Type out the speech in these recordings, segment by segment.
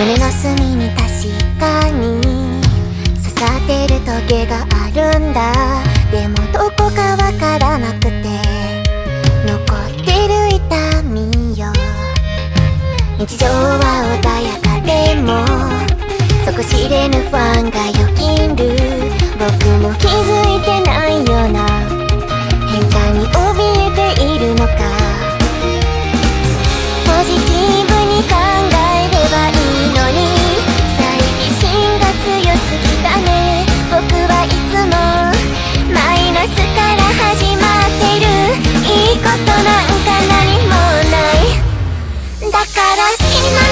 胸の隅に確かに刺さってるトゲがあるんだ。でもどこかわからなくて残ってる痛みよ。日常は穏やかことなんか何もない。だから好きな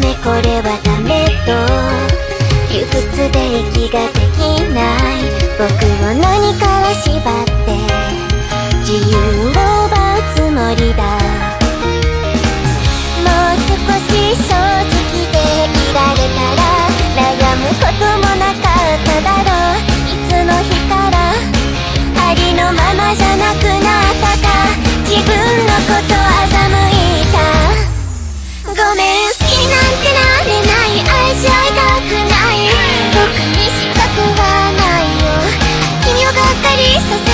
メこれはダメと。理屈で息ができない。僕を何から縛るさせ